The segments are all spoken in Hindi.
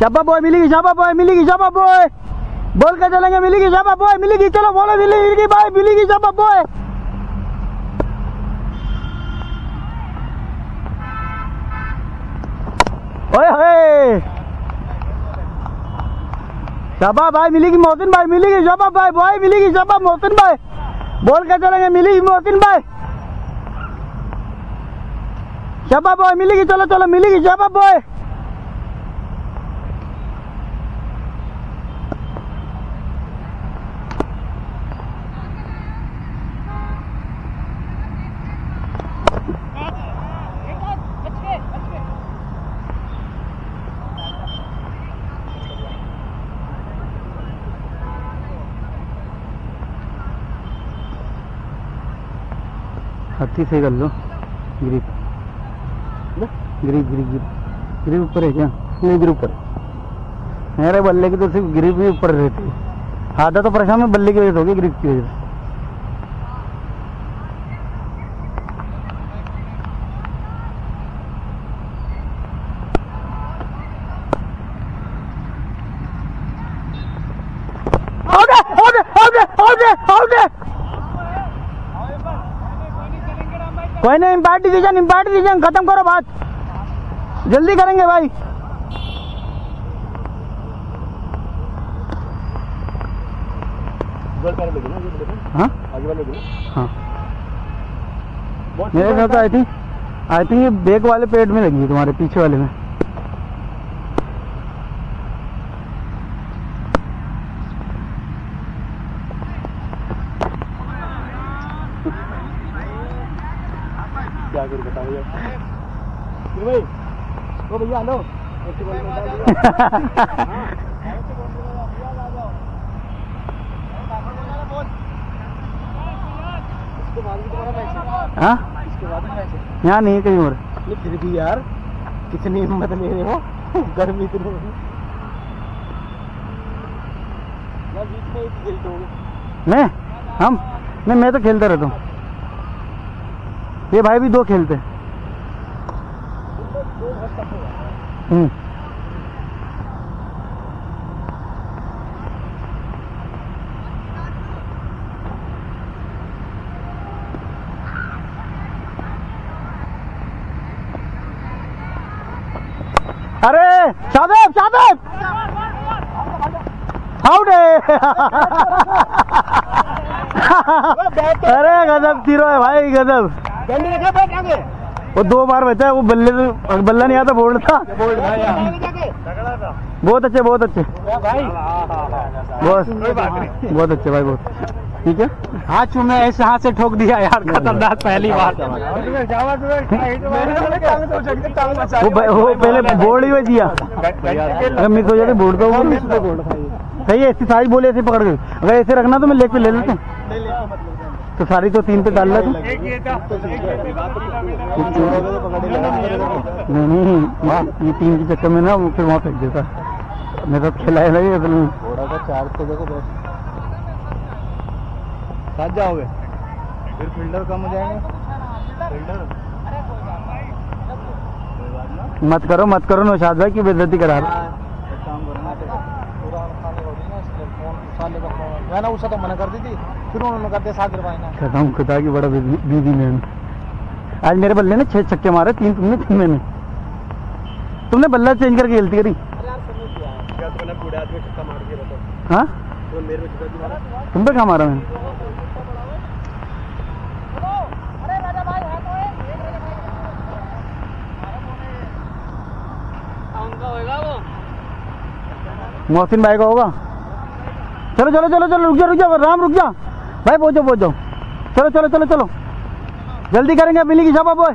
शाबा बॉय मिलेगी शाबा बॉय मिलेगी शाबा बॉय बोल के चलेंगे मिलेगी शाबा बॉय मिलेगी चलो बोलो मिलेगी भाई मिलेगी शाबा बॉय ओए होए शाबा भाई मिलेगी मोहसिन भाई मिलेगी शाबा भाई भाई मिलेगी शाबा मोहसिन भाई बोल के चलेंगे मिलेगी मोहसिन भाई शाबा बॉय मिलेगी चलो चलो मिलेगी शाबा बॉय हाथी से कर लो grip grip grip grip grip ऊपर है क्या नहीं ग्रिप ऊपर मेरे बल्ले की तो सिर्फ़ ग्रिप ही ऊपर रहती है आधा तो परेशान में बल्ले की वजह से होगी ग्रिप की वजह से कोई नहीं इम्पैक्ट डिसीज़न इम्पैक्ट डिसीज़न खत्म करो बात। जल्दी करेंगे भाई। हाँ? हाँ। ख्याल आई थिंक आई थिंक ये बैक वाले पेट में लगी है तुम्हारे, पीछे वाले में। क्या करूँ बताओ यार। भाई ओ भैया लो हाँ? इसके बाद में ऐसे यहाँ नहीं है कहीं और। फिर भी यार कितनी हिम्मत ले रहे हो गर्मी इतनी हो। रही। बीच में खेलते हो मैं? हम? नहीं मैं तो खेलता रहता हूँ। ये भाई भी दो खेलते हैं। हम्म। अरे शादेब शादेब हाउडे अरे, गजब तीरो है भाई, गजब। वो दो बार बचा है वो बल्ले बल्ला नहीं आता बोल्ड था। बहुत अच्छे बहुत अच्छे। भाई? बहुत बहुत अच्छे भाई बहुत। ठीक है? हाथ चूमे ऐसे हाथ से ठोक दिया यार खतरनाक पहली बार। वो वो पहले बोर्ड ही में अगर मिस हो जाती बोर्ड तो वो सही है ऐसी सारी बोले ऐसे पकड़ गई अगर ऐसे रखना तो मैं लेग पे ले लेते तो सारी तो तीन पे डाल ले तू। नहीं नहीं ये तीन के चक्कर में ना वो फिर वहाँ फेंक देता। मेरा तो खिलाए लगे असल में थोड़ा सा चार देखो बस। साथ जाओगे? फिर फील्डर कम हो जाएँगे। फील्डर? मत करो मत करो नौशाद भाई की बेइज्जती करा रहा। हो। काम करना तो पूरा खाने होगी ना इसलिए फ़ोन साले का फ़ोन मैं ना उसे तो मना कर दी थी, फिर उन्होंने कर दिया सागर भाई ने कसम खुदा की बड़ा बीदी मैन। आज मेरे बल्ले ने छह छक्के मारे, तीन तुमने तीन मैंने। तुमने बल्ला चेंज करके खेलती करी। मैंने हाँ? तुम पे कहाँ मारा मैंने? मोहसिन भाई का होगा? चलो चलो चलो चलो, रुक जा रुक जा राम, रुक जा भाई, पहुँचो पहुँचो। चलो चलो चलो चलो। जल्दी करेंगे, बिल्ली की शाबा बॉय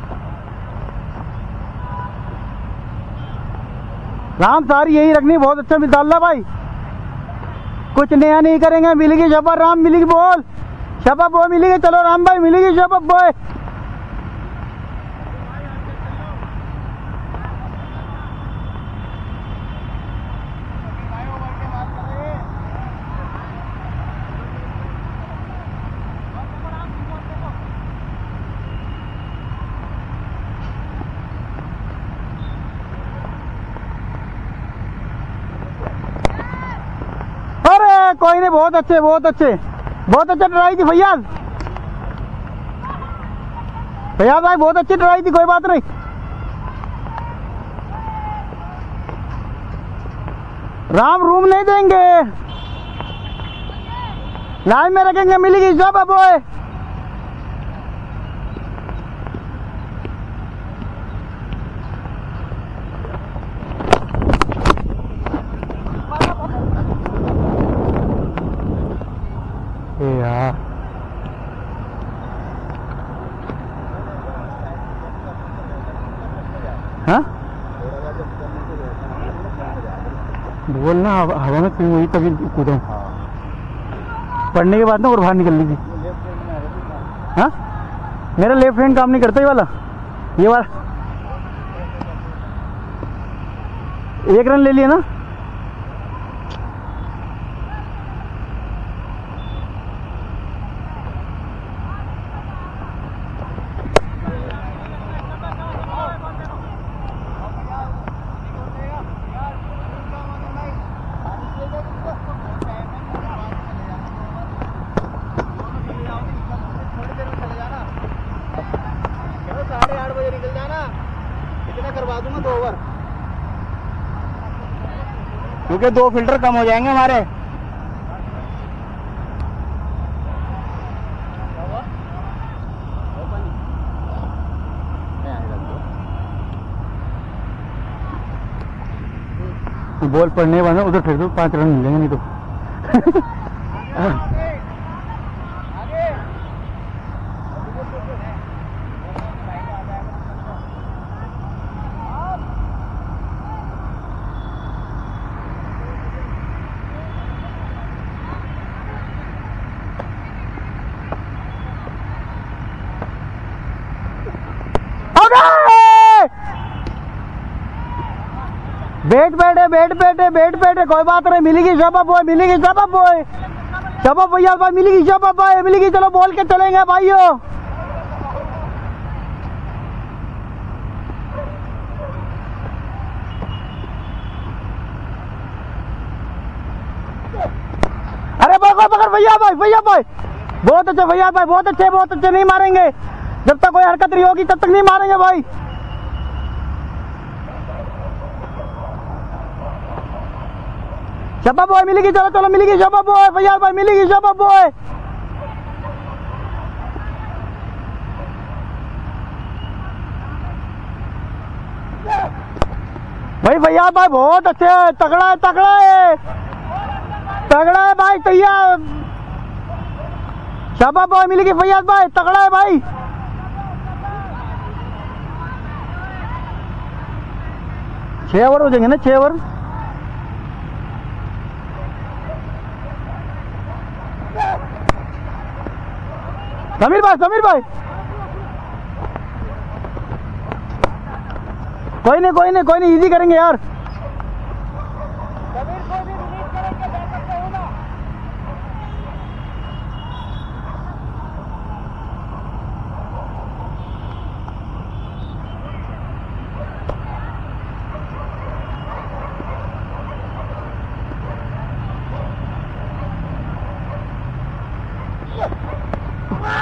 राम सारी यही रखनी, बहुत अच्छा मिसाल भाई, कुछ नया नहीं करेंगे, मिलेगी शबा राम मिलेगी बोल। शबा बो मिलेगी, चलो राम भाई, मिलेगी शबा बोल अरे कोई नहीं, बहुत अच्छे बहुत अच्छे। बहुत अच्छा ट्राई थी फैयाज। फैयाज भाई, बहुत अच्छी ट्राई थी, कोई बात नहीं। राम रूम नहीं देंगे। लाइन में रखेंगे, मिलेगी, जॉब अब ओए ए यार हाँ बोलना में तुम वही तभी कूदो। पढ़ने के बाद ना और बाहर निकल लीजिए हाँ? मेरा लेफ़्ट हैंड काम नहीं करता ये वाला। ये वाला। एक रन ले लिया ना साढ़े आठ बजे निकल जाना इतना करवा दूँगा दो ओवर क्योंकि दो फ़िल्टर कम हो जाएँगे हमारे। बॉल पड़ने वाले उधर फेंक दो पाँच रन मिलेंगे नहीं तो अबे! बैठ, बैठे बैठ बैठे बैठ, बैठे, कोई बात नहीं, मिलेगी शबा बॉय मिलेगी शबा बॉय शबा भैया भाई, मिलेगी शबा बॉय मिलेगी, चलो बोल के चलेंगे भाइयों। अरे पकड़ पकड़, भैया भाई भैया भाई। बहुत अच्छे, भैया भाई, बहुत अच्छे बहुत अच्छे, नहीं मारेंगे। जब तक कोई हरकत नहीं होगी, तब तक नहीं मारेंगे भाई। शबा बॉय मिलेगी चलो चलो मिलेगी शबा बॉय भैया भाई मिलेगी शबा बॉय भाई भैया भाई, बहुत अच्छे है, तगड़ा है तगड़ा है। तगड़ा है भाई, तैयार। शाबा बॉय मिलेगी फैयाज भाई, तगड़ा है भाई। छह ओवर हो जाएँगे ना, छह ओवर समीर भाई समीर भाई। कोई नहीं कोई नहीं कोई नहीं इजी करेंगे यार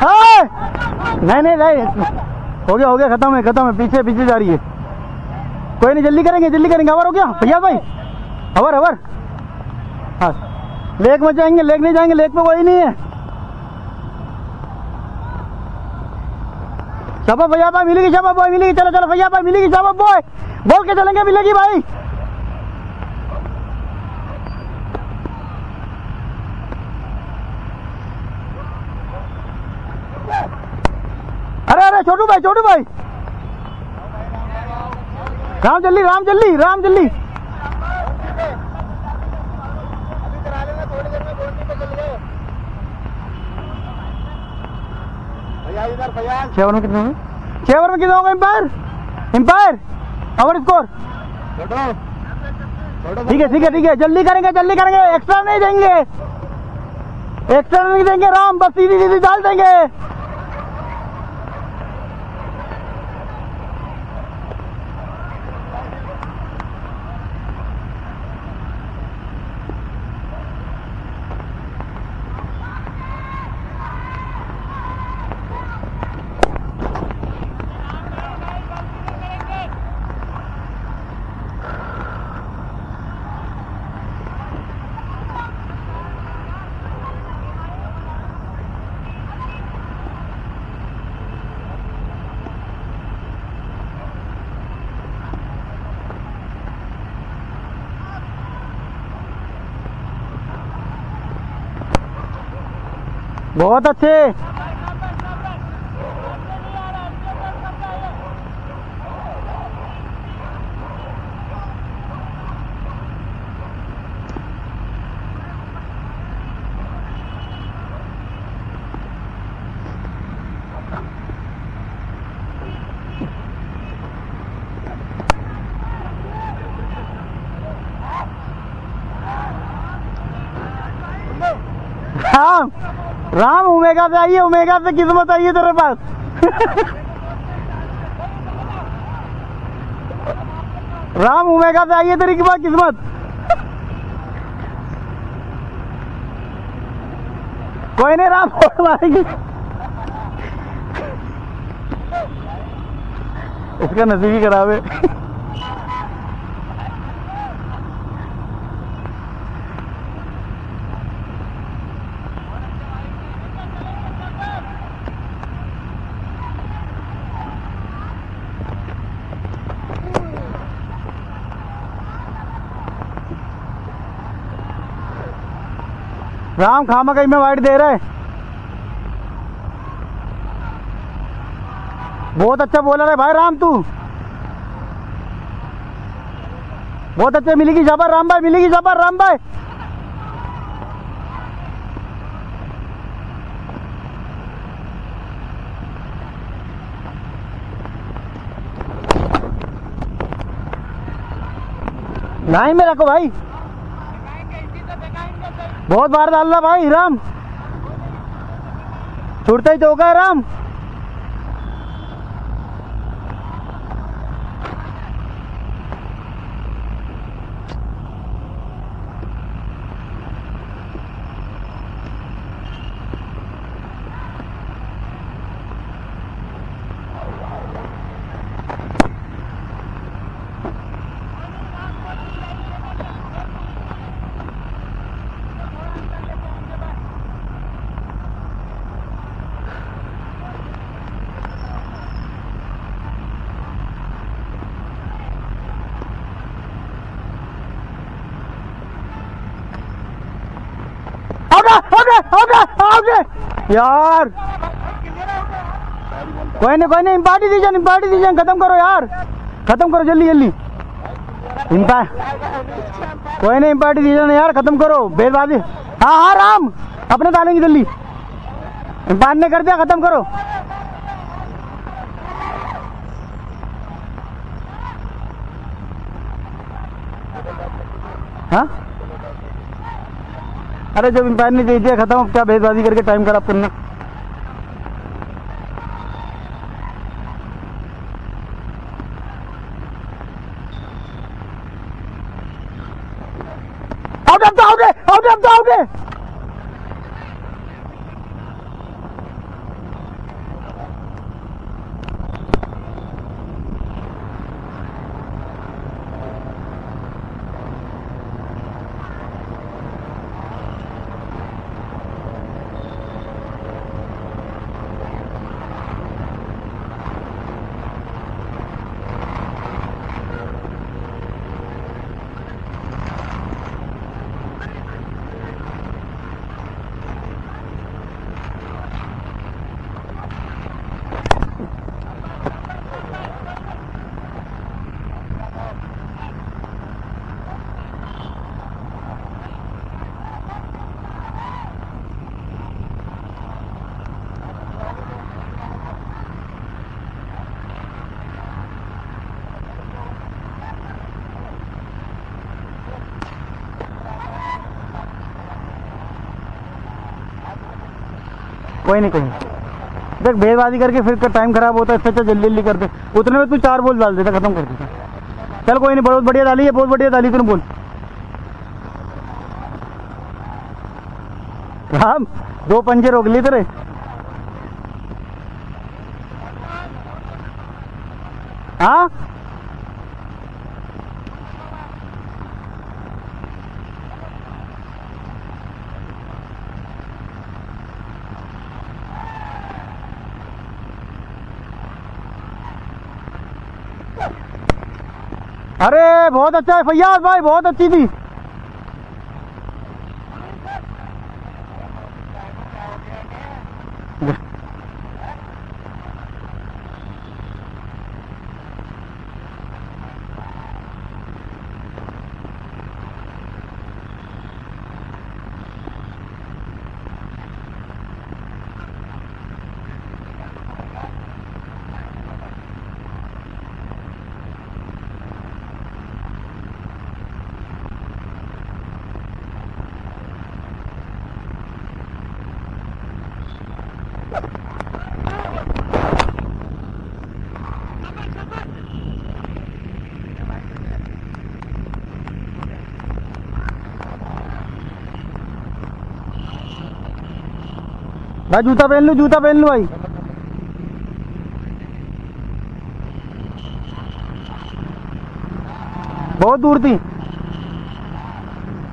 हाँ! नहीं नहीं नहीं। हो गया हो गया, खत्म है खत्म है। पीछे पीछे जा रही है। कोई नहीं, जल्दी करेंगे जल्दी करेंगे। अवर हो गया। भैया भाई अवर अवर हाँ। लेक में जाएँगे, लेक नहीं जाएँगे, लेक में कोई नहीं है। शाबा भैया भाई, मिलेगी शाबा बॉय मिलेगी। चलो चलो, भैया भाई, मिलेगी शाबा बॉय बोल के चलेंगे, मिलेगी भाई। अरे छोटू भाई छोटू भाई। राम जल्दी राम जल्दी राम जल्दी। देर में छह ओवर कितने छह ओवर में कितने होंगे एम्पायर एम्पायर ओवर स्कोर ठीक है ठीक है ठीक है। जल्दी करेंगे जल्दी करेंगे। एक्स्ट्रा नहीं देंगे। एक्स्ट्रा नहीं देंगे राम। बस सीधी सीधी डाल देंगे। बहुत अच्छे। राम राम, उमेगा से आइए, उमेगा से किस्मत आई है तेरे पास। राम, उमेगा से है तेरी के पास किस्मत। कोई नहीं, राम वोट मारेगी। इसका ही खराब है। राम खामा कहीं में वाइट दे रहे बहुत अच्छा बोलर है भाई राम तू। बहुत अच्छे मिलेगी जबर राम भाई, मिलेगी जबर राम भाई। लाइन में रखो भाई। बहुत बार डाल रहा भाई राम। छुड़ता ही तो होगा राम। यार। कोई नहीं कोई नहीं इम्पार्टी दीजिए इम्पार्टी दीजिए, खत्म करो यार। खत्म करो, जल्दी जल्दी। इम्पा कोई नहीं इम्पार्टी दीजिए यार, खत्म करो। बेदबाजी हाँ हाँ राम। अपने डालेंगे जल्दी। इम्पायर ने कर दिया, खत्म करो। हाँ? अरे जब इम्पायर ने दे दिया, खत्म क्या भेजबाजी करके टाइम खराब करना? Out out out out out कोई नहीं कहीं देख भेदबाजी करके फिर टाइम खराब होता है, इससे अच्छा जल्दी जल्दी कर दे उतने में तू चार बोल डाल देता खत्म कर देता चल, कोई नहीं बहुत बढ़िया डाली है बहुत बढ़िया डाली, तूने बोल। राम, दो पंजे रोक लिए तेरे। हाँ? अरे बहुत अच्छा है फैयाज भाई बहुत अच्छी थी। भाई जूता पहन लू जूता पहन लू भाई। बहुत दूर थी।